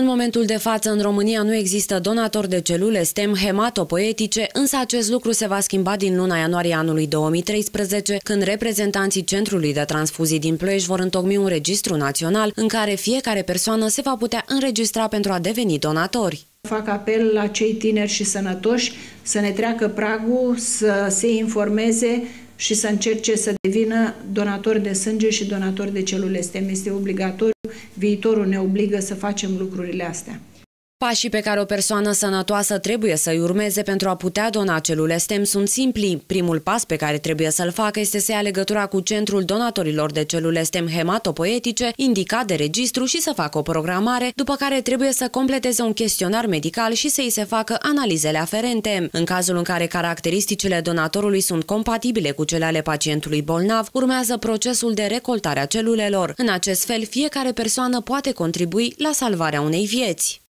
În momentul de față, în România nu există donatori de celule stem hematopoetice, însă acest lucru se va schimba din luna ianuarie anului 2013, când reprezentanții Centrului de Transfuzii din Ploiești vor întocmi un registru național în care fiecare persoană se va putea înregistra pentru a deveni donatori. Fac apel la cei tineri și sănătoși să ne treacă pragul, să se informeze și să încerce să devină donatori de sânge și donatori de celule STEM. Este obligatoriu, viitorul ne obligă să facem lucrurile astea. Pașii pe care o persoană sănătoasă trebuie să-i urmeze pentru a putea dona celule STEM sunt simpli. Primul pas pe care trebuie să-l facă este să ia legătura cu Centrul Donatorilor de Celule STEM Hematopoetice, indicat de registru și să facă o programare, după care trebuie să completeze un chestionar medical și să-i se facă analizele aferente. În cazul în care caracteristicile donatorului sunt compatibile cu cele ale pacientului bolnav, urmează procesul de recoltare a celulelor. În acest fel, fiecare persoană poate contribui la salvarea unei vieți.